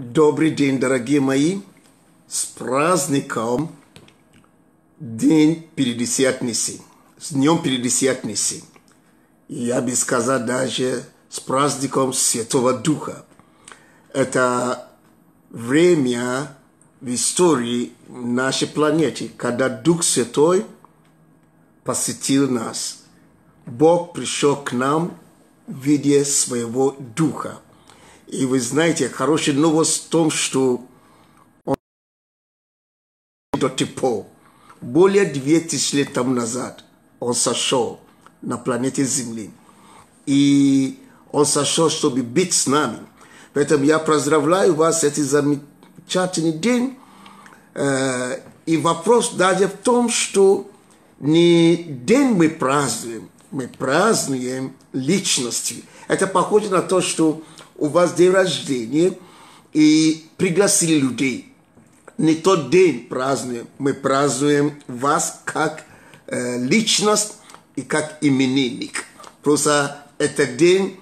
Добрый день, дорогие мои! С праздником День Пятидесятницы, с Днем Пятидесятницы. Я бы сказал даже с праздником Святого Духа. Это время в истории нашей планеты, когда Дух Святой посетил нас. Бог пришел к нам в виде своего Духа. И вы знаете, хорошая новость в том, что он до типа, более две тысячи лет тому назад он сошел на планете Земли. И он сошел, чтобы быть с нами. Поэтому я поздравляю вас с этим замечательным день. И вопрос даже в том, что не день мы празднуем, мы празднуем личности. Это похоже на то, что у вас день рождения и пригласили людей. Не тот день празднуем, мы празднуем вас как э, личность и как именинник. Просто этот день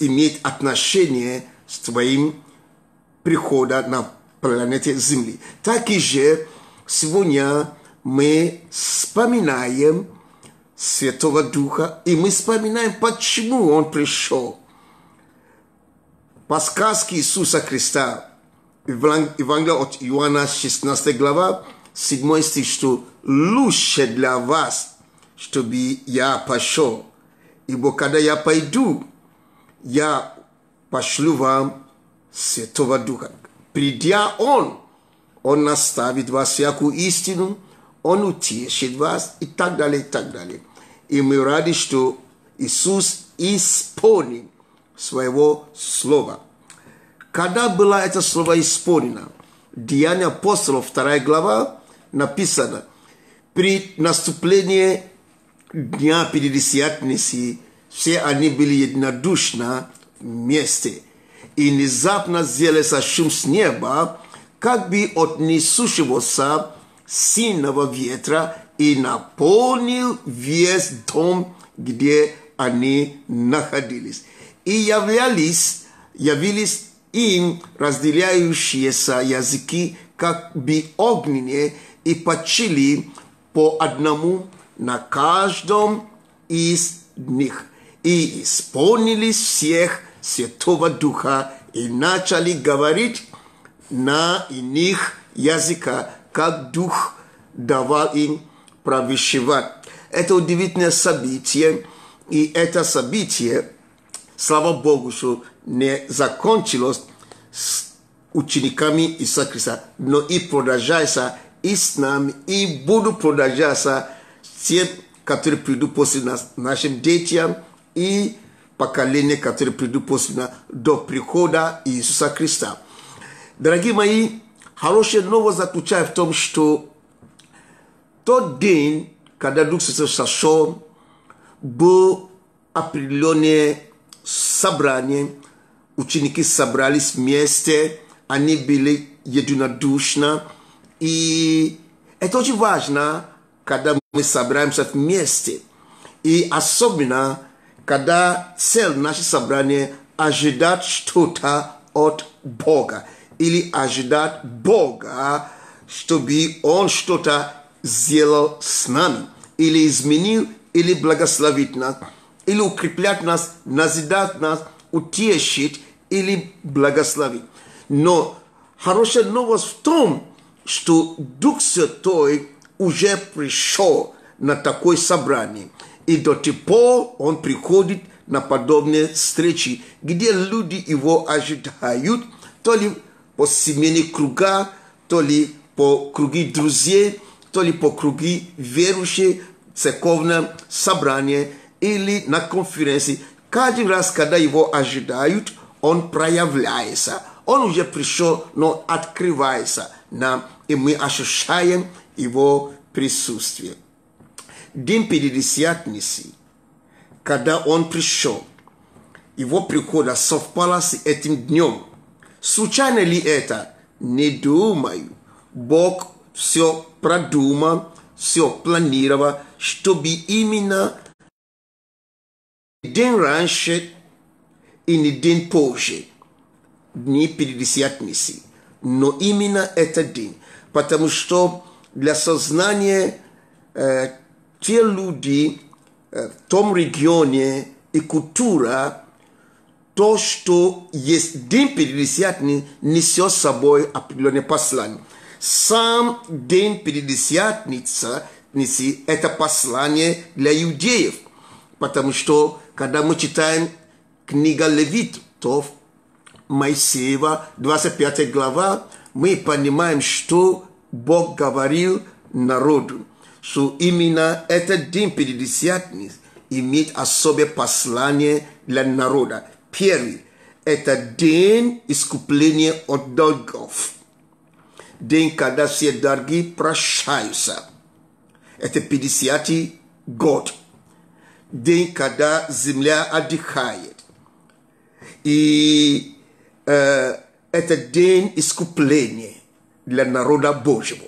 имеет отношение с твоим приходом на планете Земли. Так и же сегодня мы вспоминаем Святого Духа, и мы вспоминаем, почему Он пришел по сказке Иисуса Христа, Евангелие от Иоанна, 16 глава, 7 стих, что лучше для вас, чтобы я пошел. Ибо когда я пойду, я пошлю вам Святого Духа. Придя Он, Он наставит вас всякую истину, Он утешит вас и так далее, и так далее. И мы рады, что Иисус исполнил своего слова. Когда было это слово исполнено? Деяния апостолов, 2 глава, написано, при наступлении Дня Пятидесятницы все они были единодушно вместе. И внезапно сделался шум с неба, как бы от несущегося сильного ветра, и наполнил весь дом, где они находились и являлись, явились им разделяющиеся языки, как бы огненные, и почили по одному на каждом из них. И исполнились всех Святого Духа и начали говорить на иных языках, как Дух давал им провещевать. Это удивительное событие, и это событие Слава Богу, что не закончилось с учениками Иисуса Христа, но и продолжается и с нами, и буду продолжаться с тем, которые придут после нас, нашим детям и поколения, которые придут после нас до прихода Иисуса Христа. Дорогие мои, хорошая новость заключается в том, что тот день, когда Дух Святой сошел, был определенный собрание, ученики собрались вместе, они были единодушно. И это очень важно, когда мы собираемся вместе. И особенно, когда цель нашего собрания ожидать что-то от Бога. Или ожидать Бога, чтобы Он что-то сделал с нами. Или изменил, или благословит нас или укреплять нас, назидать нас, утешить или благословить. Но хорошая новость в том, что Дух Святой уже пришел на такое собрание. И до тех пор он приходит на подобные встречи, где люди его ожидают, то ли по семейных кругах, то ли по круги друзей, то ли по круги верующих, церковное собрание – или на конференции, каждый раз, когда его ожидают, он проявляется. Он уже пришел, но открывается нам, и мы ощущаем его присутствие. День Пятидесятницы, когда он пришел, его прихода совпало с этим днем. Случайно ли это? Не думаю. Бог все продумал, все планировал, чтобы именно раньше и не день позже. Дни Пятидесятницы. Но именно этот день. Потому что для сознания э, те люди э, в том регионе и культура, то, что есть день Пятидесятницы, несет с собой определенное послание. Сам день Пятидесятницы – это послание для иудеев. Потому что, когда мы читаем книга Левитов, Моисеева, 25 глава, мы понимаем, что Бог говорил народу, что именно этот день Пятидесятницы имеет особое послание для народа. Первый – это день искупления от долгов. День, когда все долги прощаются. Это 50-й год. День, когда земля отдыхает. И э, это день искупления для народа Божьего.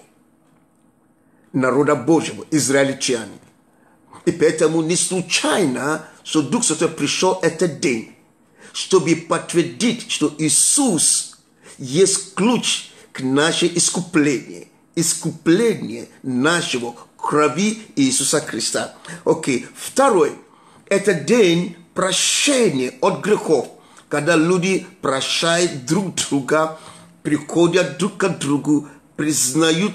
Народа Божьего, израильтяне. И поэтому не случайно, что Дух Святой пришел этот день, чтобы подтвердить, что Иисус есть ключ к нашей искуплению. Искупление нашего крови Иисуса Христа. Окей. Второй. Это день прощения от грехов когда люди прощают друг друга, приходят друг к другу, признают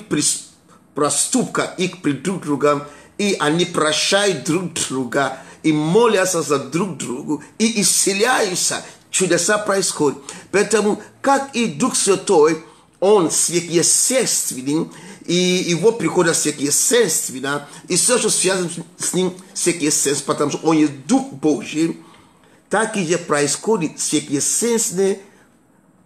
проступка их при друг другом, и они прощают друг друга, и молятся за друг другу, и исцеляются. Чудеса происходят. Поэтому, как и Дух Святой, Он сверхъестественен, и его прихода сверхъестественно, и все, что связано с ним сверхъестественно, потому что Он есть Дух Божий, так и происходит сверхъестественное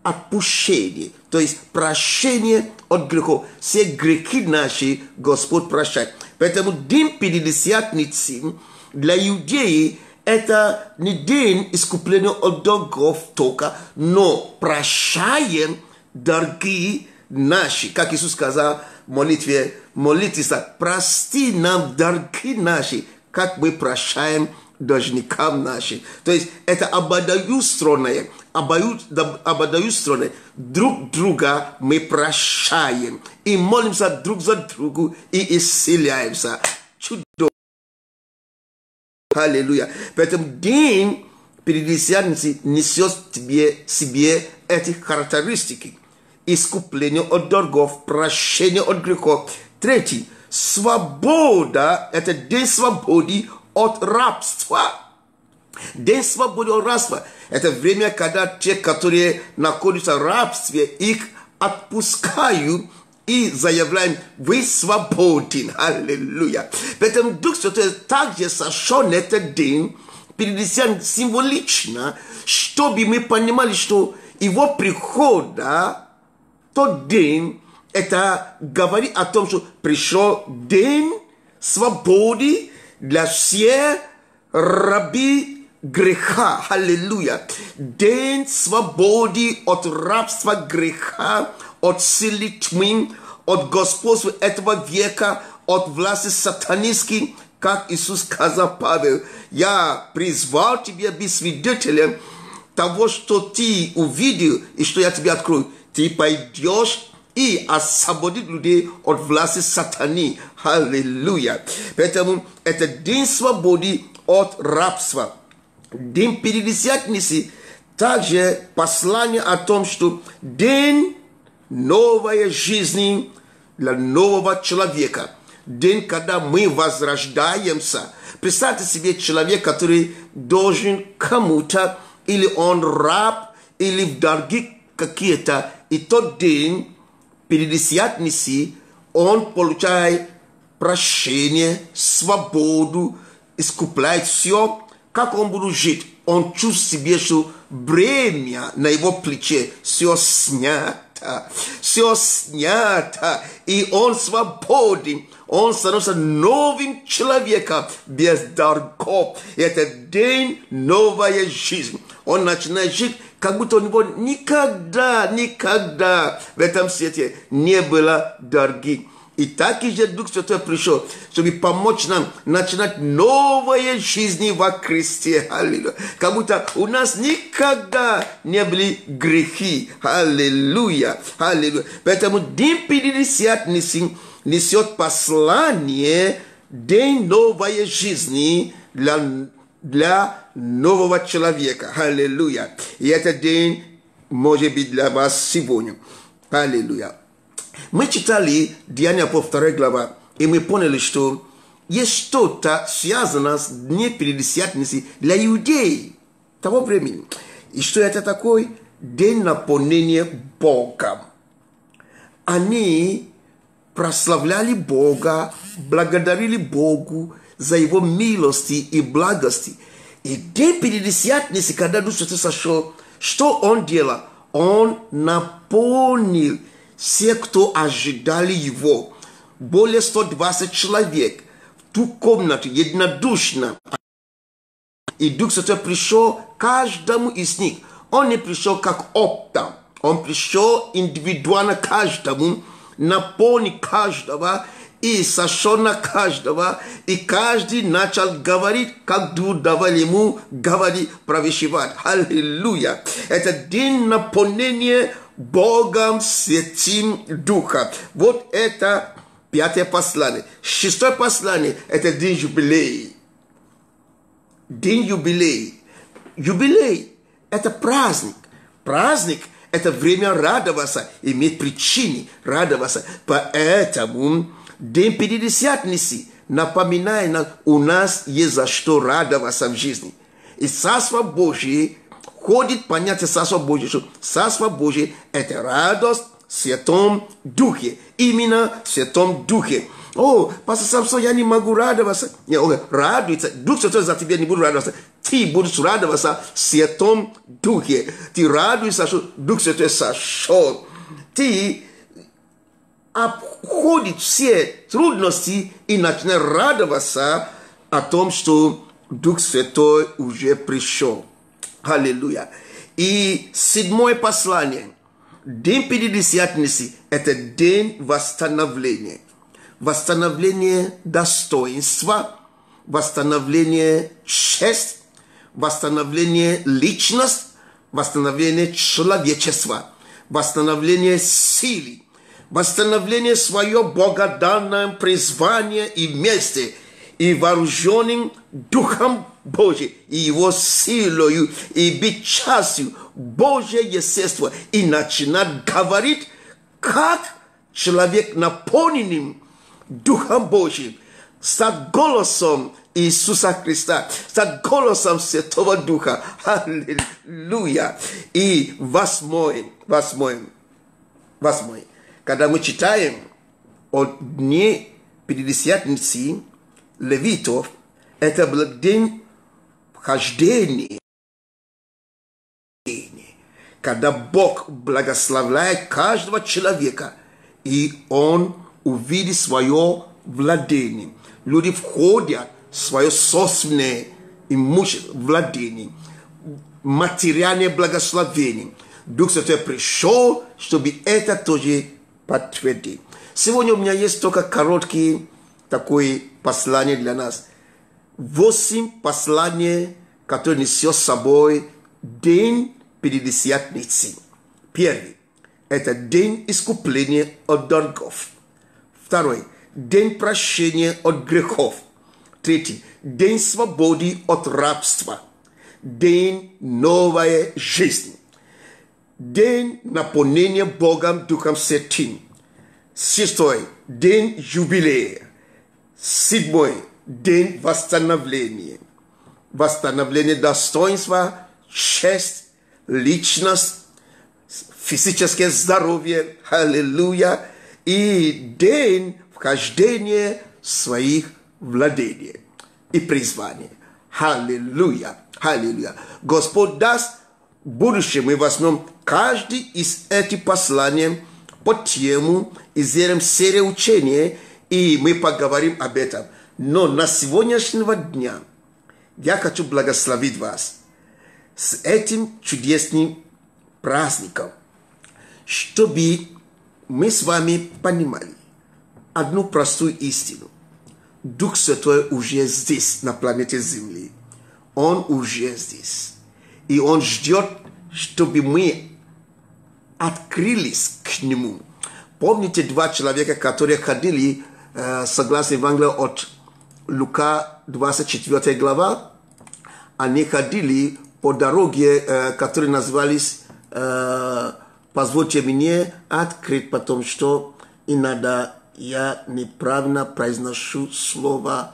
отпущение, то есть прощение от грехов. Все грехи наши Господь прощает. Поэтому день Пятидесятницы для иудеи это не день искупления от долгов только, но прощаем долги наши. Как Иисус сказал в молитве, молитесь, прости нам долги наши, как мы прощаем должникам нашим. То есть это обоюдостороннее, обоюдосторонное. Друг друга мы прощаем и молимся друг за другу и исцеляемся. Чудо. Аллилуйя. Поэтому день Пятидесятницы несет тебе, себе эти характеристики. Искупление от долгов, прощение от грехов. Третий. Свобода – это день свободы от рабства. День свободы от рабства – это время, когда те, которые находятся в рабстве, их отпускают и заявляем, вы свободен. Аллилуйя. Поэтому Дух Святой также сошел этот день, перед символично, чтобы мы понимали, что его прихода, тот день, это говорит о том, что пришел день свободы, для всех раби греха. Аллилуйя. День свободы от рабства греха, от силы тьмы, от господства этого века, от власти сатанистской, как Иисус сказал Павел, я призвал тебя быть свидетелем того, что ты увидел и что я тебе открою. Ты пойдешь и освободит людей от власти сатаны. Аллилуйя. Поэтому это день свободы от рабства. День Пятидесятницы также послание о том, что день новой жизни для нового человека. День, когда мы возрождаемся. Представьте себе человек, который должен кому-то, или он раб, или в долги какие-то. И тот день Пятидесятницы он получает прощение, свободу, искупляет все. Как он будет жить? Он чувствует себе, что бремя на его плече все снято. Все снято. И он свободен. Он становится новым человеком без долгов. Это день новая жизнь. Он начинает жить как будто у него никогда, никогда в этом свете не было дороги. И так и же Дух Святой пришел, чтобы помочь нам начинать новые жизни во Христе. Аллилуйя. Как будто у нас никогда не были грехи. Аллилуйя. Аллилуйя. Поэтому День Пятидесятницы несет послание День новой жизни для, для нового человека. Аллилуйя. И этот день может быть для вас сегодня. Аллилуйя. Мы читали Деяния по второй глава, и мы поняли, что есть что-то связано с Днем Пятидесятницы для иудеев того времени. И что это такое? День наполнения Богом. Они прославляли Бога, благодарили Богу за Его милости и благости. И Пятидесятницы, когда Дух Святой сошел, что Он делал? Он наполнил все, кто ожидали его, более 120 человек в ту комнату единодушно. И Дух Святой пришел каждому из них. Он не пришел как оптом. Он пришел индивидуально каждому, наполнил каждого и сошел на каждого, и каждый начал говорить, как Дух давал ему говорить, провещевать. Аллилуйя! Это день наполнения Богом Святым Духа. Вот это пятое послание. Шестое послание – это день юбилей. День юбилей. Юбилей – это праздник. Праздник – это время радоваться, иметь причины радоваться. Поэтому день Пятидесятницы напоминает нам, у нас есть за что радоваться в жизни. И Царство Божие входит понятие Царства Божьего. Царство Божье – это радость в Святом Духе. Именно в Святом Духе. О, пастор Самсон, я не могу радоваться. Не, он радуется. Дух Святой за тебя не будет радоваться. Ты будешь радоваться в Святом Духе. Ты радуешься, что Дух Святой сошел. Ты обходит все трудности и начинаешь радоваться о том, что Дух Святой уже пришел. Аллилуйя. И седьмое послание. День Пятидесятницы – это день восстановления. Восстановление достоинства, восстановление честь, восстановление личности, восстановление человечества, восстановление силы, восстановление свое богоданное призвание и месте, и вооруженным Духом Божьим, и Его силою, и быть частью Божьего естества, и начинать говорить, как человек наполненным Духом Божьим, стать голосом Иисуса Христа, стать голосом Святого Духа. Аллилуйя. И восьмой, восьмой, восьмой. Когда мы читаем о дне Пятидесятницы левитов, это был день хождения, когда Бог благословляет каждого человека, и Он увидит свое владение. Люди входят в свое собственное имущество, владение, материальное благословение. Дух Святой пришел, чтобы это тоже подтвердить. Сегодня у меня есть только короткие такое послание для нас. Восемь посланий, которые несет с собой день Пятидесятницы. Первый – это день искупления от долгов. Второй – день прощения от грехов. Третий – день свободы от рабства. День новой жизни. День наполнения Богом Духом Святым. Шестой – день юбилея. Седьмой – день восстановления. Восстановление достоинства, честь, личность, физическое здоровье, аллилуйя, и день вхождения своих владений и призваний. Аллилуйя, аллилуйя. Господь даст в будущем мы возьмем каждый из этих посланий по тему и сделаем серию учения – и мы поговорим об этом. Но на сегодняшнего дня я хочу благословить вас с этим чудесным праздником, чтобы мы с вами понимали, одну простую истину. Дух Святой уже здесь, на планете Земли. Он уже здесь. И Он ждет, чтобы мы открылись к Нему. Помните два человека, которые ходили, э, согласно Евангелию от Лука, 24 глава? Они ходили по дороге, э, которые назывались э, «Позвольте мне открыть, потому что иногда я неправильно произношу слово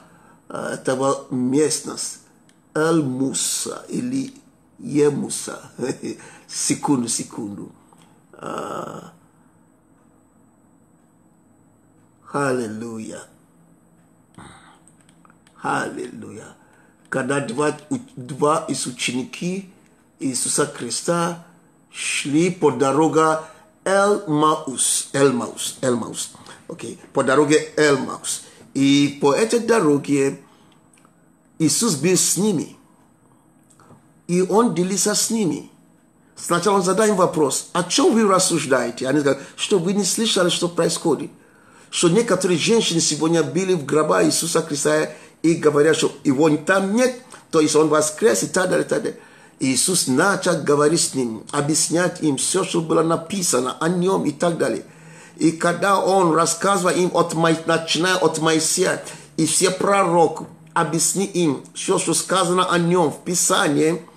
этого местность. Эль-Муса или Емуса. секунду, секунду. Аллилуйя. Аллилуйя. Когда два, два из ученики Иисуса Христа шли по дороге Элмаус, Элмаус, Элмаус, окей, по дороге Элмаус. И по этой дороге Иисус был с ними. И Он делился с ними. Сначала он задает им вопрос, о чем вы рассуждаете? Они говорят, что вы не слышали, что происходит. Что некоторые женщины сегодня были в гроба Иисуса Христа и говорят, что его там нет, то есть он воскрес и так далее, и так далее. Иисус начал говорить с ним, объяснять им все, что было написано о нем и так далее. И когда он рассказывал им, от, начиная от Моисея и все пророки, объясни им все, что сказано о нем в Писании –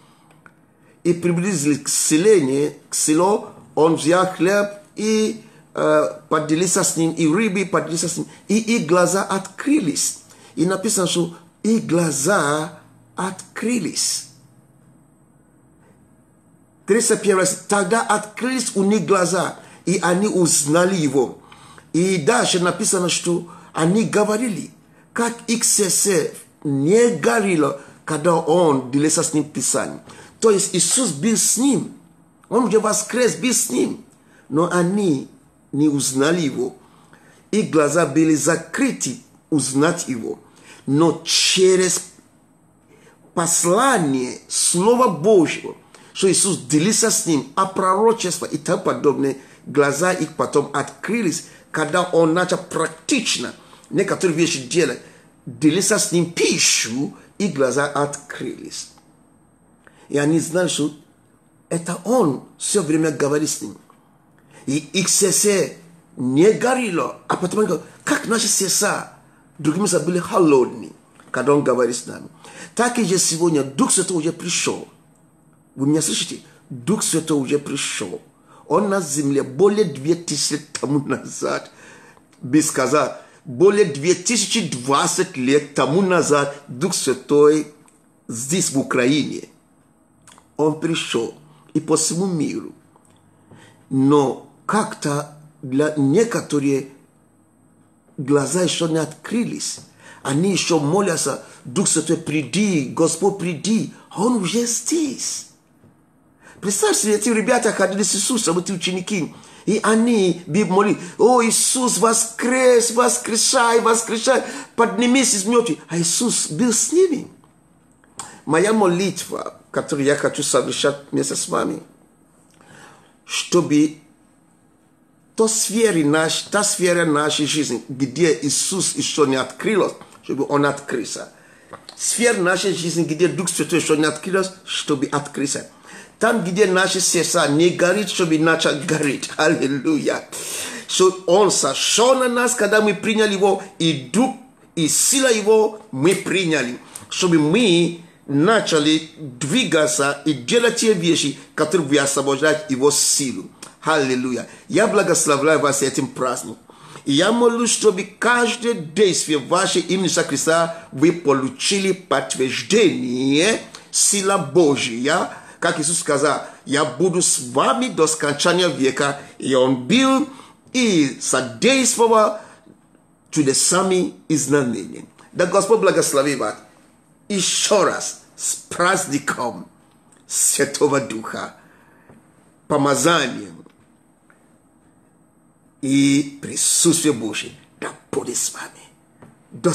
и приблизились к селению, к селу, он взял хлеб и э, поделился с ним, и рыбы поделился с ним, и их глаза открылись. И написано, что их глаза открылись. 31 Тогда открылись у них глаза, и они узнали его. И дальше написано, что они говорили, как их сердце не горело, когда он делился с ним Писание. То есть Иисус был с ним. Он уже воскрес, был с ним. Но они не узнали его. Их глаза были закрыты узнать его. Но через послание Слова Божьего, что Иисус делился с ним, а пророчество и тому подобное, глаза их потом открылись, когда он начал практично некоторые вещи делать, делиться с ним пищу, и глаза открылись. И они знали, что это он все время говорит с ним. И их сердце не горело. А потом он говорит, как наши сердца, другими были холодны, когда он говорит с нами. Так и же сегодня Дух Святой уже пришел. Вы меня слышите? Дух Святой уже пришел. Он на земле более 2000 тому назад, бы сказал, более 2020 лет тому назад Дух Святой здесь, в Украине – он пришел и по всему миру. Но как-то для некоторых глаза еще не открылись. Они еще молятся, Дух Святой, приди, Господь, приди. А Он уже здесь. Представьте, эти ребята ходили с Иисусом, эти ученики, и они молили, о, Иисус, воскрес, воскрешай, воскрешай, поднимись из мертвых. А Иисус был с ними. Моя молитва который я хочу совершать вместе с вами, чтобы то сфере наш, та сфера нашей жизни, где Иисус еще не открылся, чтобы Он открылся. Сфера нашей жизни, где Дух Святой еще не открылся, чтобы открылся. Там, где наши сердца не горит, чтобы начал гореть. Аллилуйя. Что Он сошел на нас, когда мы приняли Его, и Дух, и сила Его мы приняли. Чтобы мы начали двигаться и делать те вещи, которые высвобождают его силу. Аллилуйя. Я благословляю вас этим праздником. И я молюсь, чтобы каждое действие ваше имени Христа вы получили подтверждение сила Божья. Как Иисус сказал, я буду с вами до скончания века. И Он был и содействовал чудесами и знамениями. Да Господь благослови вас. Еще раз с праздником Святого Духа, помазанием и присутствие Божье да будет с вами. До